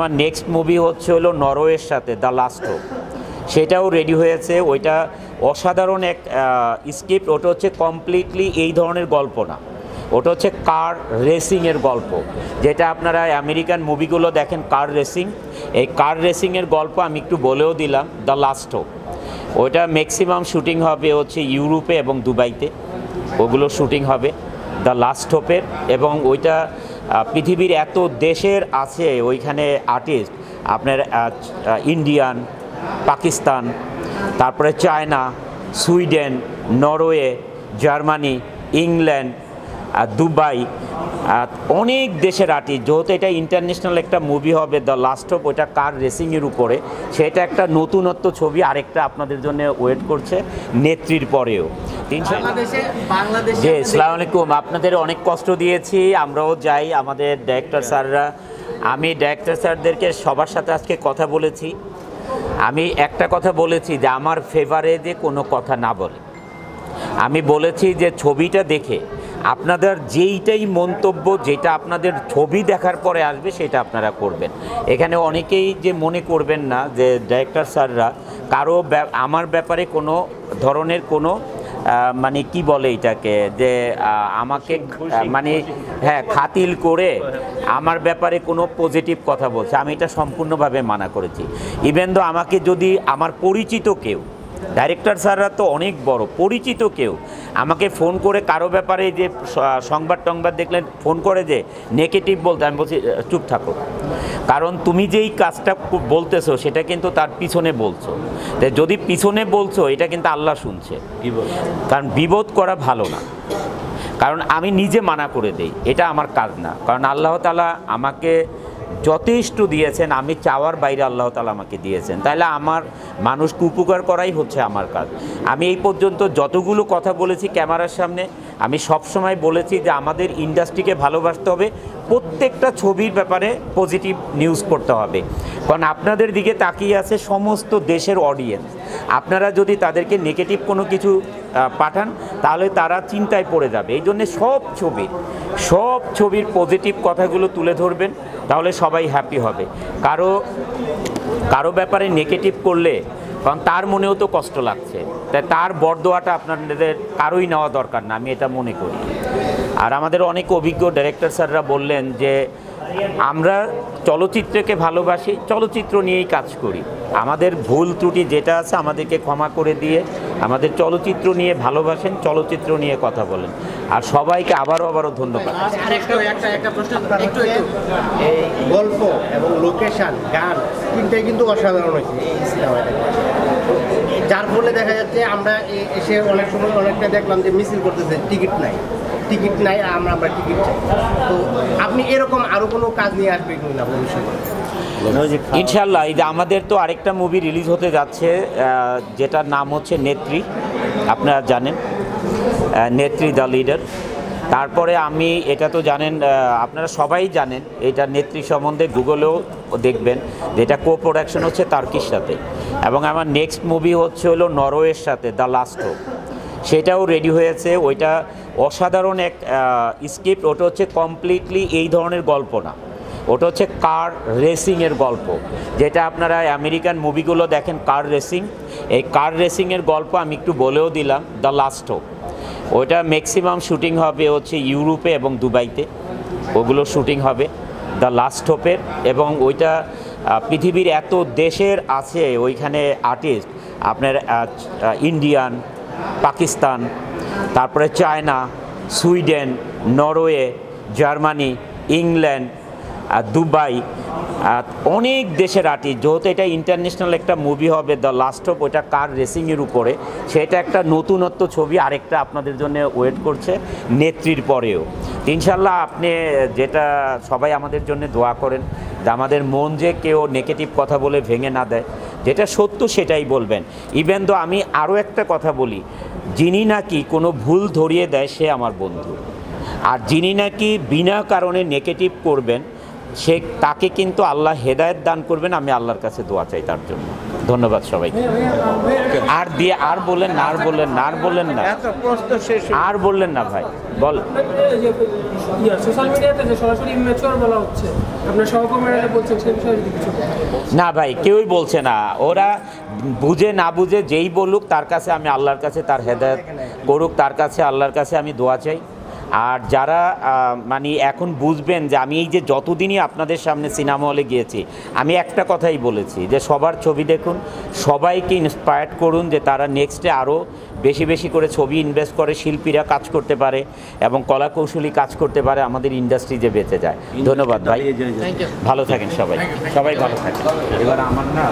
আমার next movie হচ্ছে হলো নরওয়ের সাথে দ্য লাস্ট হোপ সেটাও রেডি হয়েছে, ওইটা অসাধারণ এক স্ক্রিপ্ট ওটা হচ্ছে কমপ্লিটলি এই ধরনের গল্প না। ওটা হচ্ছে কার রেসিংয়ের গল্প, যেটা আপনারা আমেরিকান মুভিগুলো দেখেন কার রেসিং এই কার রেসিংয়ের গল্প আমি একটু বলেও দিলাম দ্য লাস্ট হোপ ওইটা ম্যাক্সিমাম শুটিং হবে হচ্ছে ইউরোপে এবং দুবাইতে। ওগুলো শুটিং হবে দ্য লাস্ট হোপের এবং ওইটা পৃথিবীর এত দেশের আছে ওইখানে আর্টিস্ট আপনার ইন্ডিয়ান পাকিস্তান তারপরে China Sweden Norway Germany England Dubai আর অনেক দেশের আর্টিস্ট যেহেতু এটা ইন্টারন্যাশনাল একটা মুভি হবে দ্য লাস্ট অফ ওইটা কার রেসিংয়ের উপরে সেটা একটা নতুনত্ব ছবি আরেকটা আপনাদের জন্য ওয়েট করছে নেত্রীর পরেও। তিনশো বাংলাদেশে বাংলাদেশে জি সালাম আলাইকুম। আপনাদের অনেক কষ্ট দিয়েছি আমরাও যাই আমাদের ডাইরেক্টর স্যাররা। আমি ডাইরেক্টর স্যারদেরকে সবার সাথে আজকে কথা বলেছি। আমি একটা কথা বলেছি যে আমার ফেভারে যে কোনো কথা না বলে। আমি বলেছি যে ছবিটা দেখে আপনাদের যেইটাই মন্তব্য যেটা আপনাদের ছবি দেখার পরে আসবে সেটা আপনারা করবেন। এখানে অনেকেই যে মনে করবেন না যে ডাইরেক্টর স্যাররা কারও ব্যা- আমার ব্যাপারে কোনো ধরনের কোনো মানে কি বলে এটাকে যে আমাকে মানে হ্যাঁ খাতিল করে আমার ব্যাপারে কোনো পজিটিভ কথা বলছে। আমি এটা সম্পূর্ণভাবে মানা করেছি। ইভেন তো আমাকে যদি আমার পরিচিত কেউ ডাইরেক্টর স্যাররা তো অনেক বড় পরিচিত কেউ। আমাকে ফোন করে কারও ব্যাপারে যে সংবাদ টংবাদ দেখলেন ফোন করে যে নেগেটিভ বলতে আমি বলছি চুপ থাকো। কারণ তুমি যেই কাজটা বলতেছো সেটা কিন্তু তার পিছনে বলছো। যদি পিছনে বলছো এটা কিন্তু আল্লাহ শুনছে। কারণ বিবোধ করা ভালো না। কারণ আমি নিজে মানা করে দেই এটা আমার কাজ না। কারণ আল্লাহ তালা আমাকে যথেষ্ট দিয়েছেন, আমি চাওয়ার বাইরে আল্লাহ তালা আমাকে দিয়েছেন। তাহলে আমার মানুষকে উপকার করাই হচ্ছে আমার কাজ। আমি এই পর্যন্ত যতগুলো কথা বলেছি ক্যামেরার সামনে, আমি সবসময় বলেছি যে আমাদের ইন্ডাস্ট্রিকে ভালোবাসতে হবে, প্রত্যেকটা ছবির ব্যাপারে পজিটিভ নিউজ করতে হবে। কারণ আপনাদের দিকে তাকিয়ে আছে সমস্ত দেশের অডিয়েন্স আপনারা যদি তাদেরকে নেগেটিভ কোনো কিছু পাঠান, তাহলে তারা চিন্তায় পড়ে যাবে। এই জন্যে সব ছবির সব ছবির পজিটিভ কথাগুলো তুলে ধরবেন, তাহলে সবাই হ্যাপি হবে। কারও কারও ব্যাপারে নেগেটিভ করলে, কারণ তার মনেও তো কষ্ট লাগছে। তাই তার বরদোয়াটা আপনাদের কারোই নেওয়া দরকার না, আমি এটা মনে করি। আর আমাদের অনেক অভিজ্ঞ ডাইরেক্টর স্যাররা বললেন যে আমরা চলচ্চিত্রকে ভালোবাসি চলচ্চিত্র নিয়েই কাজ করি। আমাদের ভুল ত্রুটি যেটা আছে আমাদেরকে ক্ষমা করে দিয়ে আমাদের চলচ্চিত্র নিয়ে ভালোবাসেন চলচ্চিত্র নিয়ে কথা বলেন। আর সবাইকে আবারও আবারও ধন্যবাদ। আরেকটা একটা একটা প্রশ্ন একটু একটু। এই গল্প এবং লোকেশন গান তিনটাই কিন্তু অসাধারণ হয়েছে যার ফলে দেখা যাচ্ছে আমরা এসে অনেক সময় অনেকটা দেখলাম যে মিছিল করতেছে টিকিট নাই। টিকিট নাই, আমরা আমরা টিকিট চাই। তো আপনি এরকম আরও কোনো কাজ নিয়ে আসবে কিনা ভবিষ্যতে? ইনশাল্লাহ এই যে আমাদের তো আরেকটা মুভি রিলিজ হতে যাচ্ছে যেটার নাম হচ্ছে নেত্রী, আপনারা জানেন নেত্রী দ্য লিডার। তারপরে আমি, এটা তো জানেন আপনারা সবাই জানেন, এটা নেত্রী সম্বন্ধে গুগলেও দেখবেন, যে এটা কো প্রোডাকশন হচ্ছে তার্কির সাথে। এবং আমার নেক্সট মুভি হচ্ছে হলো নরওয়ের সাথে, দ্য লাস্ট হোপ। সেটাও রেডি হয়েছে, ওইটা অসাধারণ এক স্ক্রিপ্ট, ওটা হচ্ছে কমপ্লিটলি এই ধরনের গল্প না। ওটা হচ্ছে কার রেসিংয়ের গল্প, যেটা আপনারা আমেরিকান মুভিগুলো দেখেন কার রেসিং এই কার রেসিংয়ের গল্প আমি একটু বলেও দিলাম দ্য লাস্ট হোপ ওইটা ম্যাক্সিমাম শুটিং হবে হচ্ছে ইউরোপে এবং দুবাইতে। ওগুলো শুটিং হবে দ্য লাস্ট হোপের এবং ওইটা পৃথিবীর এত দেশের আছে ওইখানে আর্টিস্ট আপনার ইন্ডিয়ান পাকিস্তান তারপরে China, Sweden, Norway, Germany, England, আর দুবাই অনেক দেশের আর্টিস্ট। যেহেতু এটা ইন্টারন্যাশনাল একটা মুভি হবে দ্য লাস্ট অফ ওইটা কার রেসিংয়ের উপরে, সেটা একটা নতুনত্ব ছবি, আরেকটা আপনাদের জন্য ওয়েট করছে নেত্রীর পরেও। ইনশাল্লাহ আপনি যেটা, সবাই আমাদের জন্য দোয়া করেন আমাদের মন যে কেউ নেগেটিভ কথা বলে ভেঙে না দেয়। যেটা সত্য সেটাই বলবেন। ইভেন দো আমি আরও একটা কথা বলি, যিনি নাকি কোনো ভুল ধরিয়ে দেয় সে আমার বন্ধু। আর যিনি নাকি বিনা কারণে নেগেটিভ করবেন সে তাকে কিন্তু আল্লাহ হেদায়েত দান করবেন আমি আল্লাহর কাছে দোয়া চাই তার জন্য। ধন্যবাদ সবাইকে। আর দিয়ে আর বললেন না আর বললেন না আর বললেন না। আর বললেন না ভাই বল। বলেন। না ভাই কেউই বলছে না। ওরা বুঝে না বুঝে যেই বলুক তার কাছে আমি আল্লাহর কাছে তার হেদায়ত করুক তার কাছে আল্লাহর কাছে আমি দোয়া চাই। আর যারা মানে এখন বুঝবেন যে আমি এই যে যতদিনই আপনাদের সামনে সিনেমা হলে গিয়েছি আমি একটা কথাই বলেছি যে সবার ছবি দেখুন সবাইকে ইন্সপায়ার্ড করুন যে তারা নেক্সটে আরও বেশি বেশি করে ছবি ইনভেস্ট করে শিল্পীরা কাজ করতে পারে এবং কলাকৌশলী কাজ করতে পারে আমাদের ইন্ডাস্ট্রি যে বেঁচে যায়। ধন্যবাদ ভাই। ভালো থাকেন সবাই। সবাই ভালো থাকেন। এবার আমার না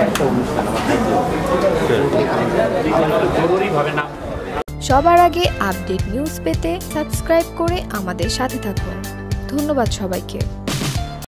একটা অনুষ্ঠান আমার জরুরিভাবে নাম সবার আগে আপডেট নিউজ পেতে সাবস্ক্রাইব করে আমাদের সাথে থাকুন। ধন্যবাদ সবাইকে।